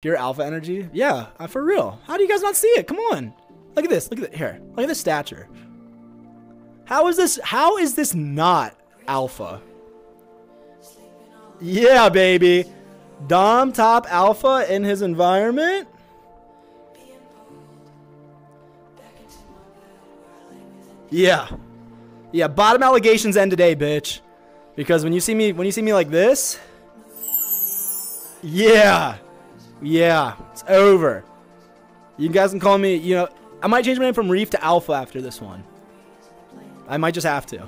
Pure alpha energy? Yeah, uh, for real. How do you guys not see it? Come on. Look at this. Look at it. Here. Look at this stature. How is this? How is this not alpha? Yeah, baby. Dom top alpha in his environment. Yeah. Yeah, bottom allegations end today, bitch. Because when you see me when you see me like this, yeah. Yeah, it's over. You guys can call me, you know, I might change my name from Reef to Alpha after this one. I might just have to.